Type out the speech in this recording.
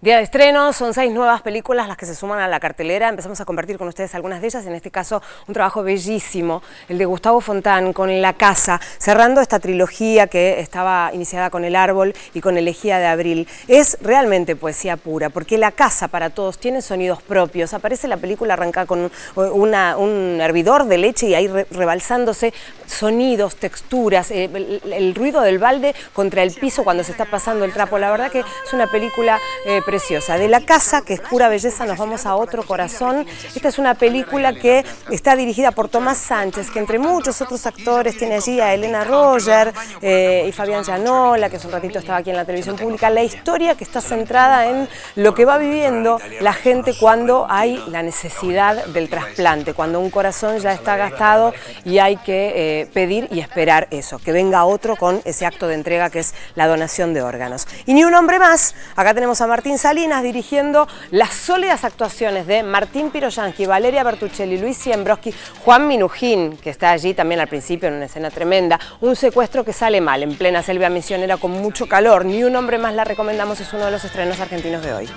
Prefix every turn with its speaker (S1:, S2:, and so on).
S1: Día de estreno, son seis nuevas películas las que se suman a la cartelera. Empezamos a compartir con ustedes algunas de ellas, en este caso un trabajo bellísimo, el de Gustavo Fontán con La Casa, cerrando esta trilogía que estaba iniciada con El Árbol y con Elegía de Abril. Es realmente poesía pura, porque La Casa para todos tiene sonidos propios. Aparece la película arrancada con un hervidor de leche y ahí rebalsándose sonidos, texturas, eh, el, ruido del balde contra el piso cuando se está pasando el trapo. La verdad que es una película... Eh, preciosa. De la casa, que es pura belleza, nos vamos a otro corazón. Esta es una película que está dirigida por Tomás Sánchez, que entre muchos otros actores tiene allí a Elena Roger eh, y Fabián Llanola, que hace un ratito estaba aquí en la televisión pública. La historia que está centrada en lo que va viviendo la gente cuando hay la necesidad del trasplante, cuando un corazón ya está gastado y hay que eh, pedir y esperar eso, que venga otro con ese acto de entrega que es la donación de órganos. Y ni un hombre más, acá tenemos a Martín Salinas dirigiendo las sólidas actuaciones de Martín Piroyansky, Valeria Bertuccelli, Luis Siembroski, Juan Minujín, que está allí también al principio en una escena tremenda, un secuestro que sale mal en plena selva misionera con mucho calor. Ni un hombre más la recomendamos, es uno de los estrenos argentinos de hoy.